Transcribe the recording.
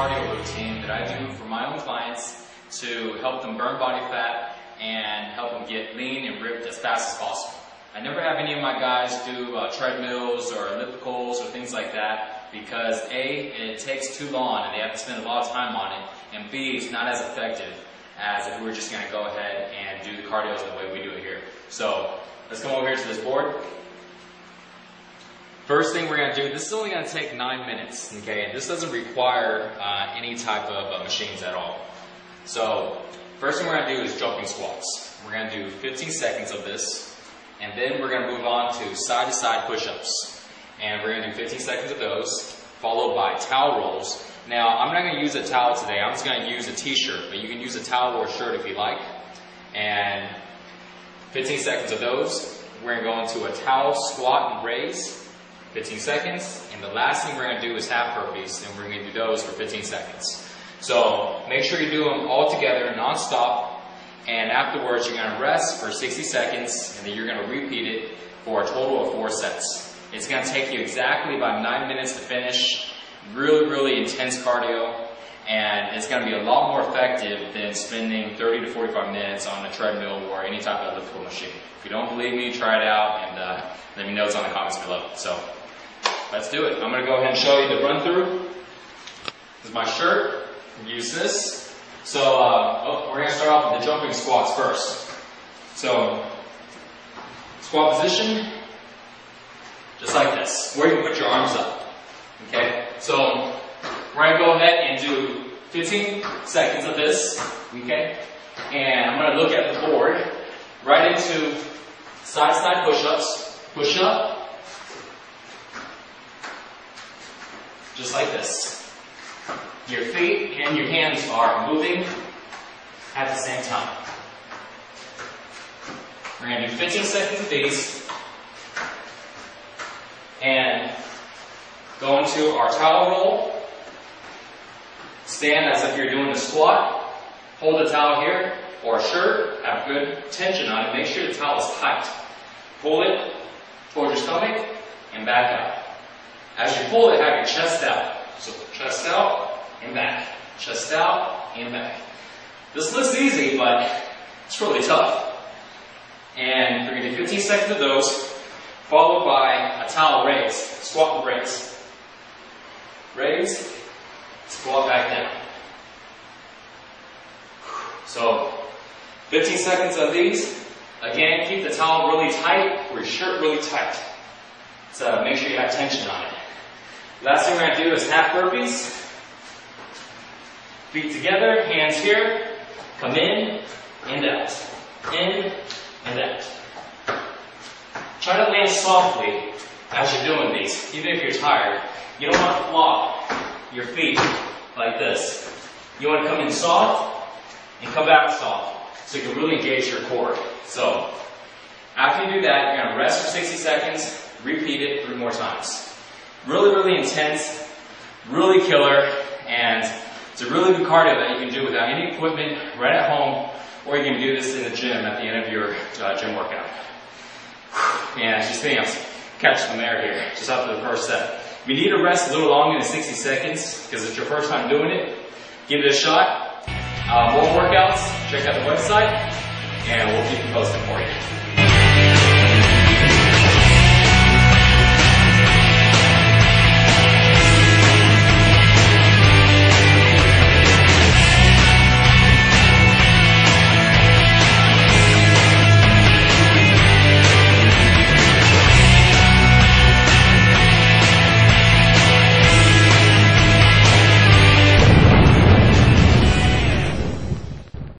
cardio routine that I do for my own clients to help them burn body fat and help them get lean and ripped as fast as possible. I never have any of my guys do uh, treadmills or ellipticals or things like that because A, it takes too long and they have to spend a lot of time on it, and B, it's not as effective as if we were just going to go ahead and do the cardio the way we do it here. So let's come over here to this board. First thing we're going to do, this is only going to take nine minutes, okay? This doesn't require uh, any type of uh, machines at all. So first thing we're going to do is jumping squats. We're going to do 15 seconds of this, and then we're going to move on to side-to-side push-ups. And we're going to do 15 seconds of those, followed by towel rolls. Now, I'm not going to use a towel today. I'm just going to use a t-shirt, but you can use a towel or a shirt if you like. And 15 seconds of those. We're going to go into a towel squat and raise. 15 seconds. And the last thing we're going to do is half burpees, and we're going to do those for 15 seconds. So make sure you do them all together, non-stop, and afterwards you're going to rest for 60 seconds, and then you're going to repeat it for a total of four sets. It's going to take you exactly about nine minutes to finish. Really, really intense cardio, and it's going to be a lot more effective than spending 30 to 45 minutes on a treadmill or any type of elliptical machine. If you don't believe me, try it out, and uh, let me know it's on the comments below. So. Let's do it. I'm going to go ahead and show you the run through. This is my shirt. Use this. So uh, oh, we're going to start off with the jumping squats first. So squat position, just like this, where you put your arms up. Okay. So we're going to go ahead and do 15 seconds of this. Okay. And I'm going to look at the board right into side side push ups. Push up. Just like this. Your feet and your hands are moving at the same time. We're going to do 15 seconds of these. And go into our towel roll. Stand as if you're doing a squat. Hold the towel here or a shirt. Have good tension on it. Make sure the towel is tight. Pull it towards your stomach and back out. As you pull it, have your chest out. So chest out and back. Chest out and back. This looks easy, but it's really tough. And we're going to do 15 seconds of those, followed by a towel raise. Squat and raise. Raise, squat back down. So, 15 seconds of these. Again, keep the towel really tight or your shirt really tight. So make sure you have tension on it. Last thing we're going to do is half burpees. Feet together, hands here. Come in and out. In and out. Try to land softly as you're doing these, even if you're tired. You don't want to flop your feet like this. You want to come in soft and come back soft so you can really engage your core. So, after you do that, you're going to rest for 60 seconds, repeat it three more times. Really, really intense, really killer, and it's a really good cardio that you can do without any equipment, right at home, or you can do this in the gym at the end of your uh, gym workout. And just think, I'm catching some air here, just after the first set. If you need to rest a little longer than 60 seconds, because it's your first time doing it, give it a shot. Uh, more workouts, check out the website, and we'll keep you posted for you.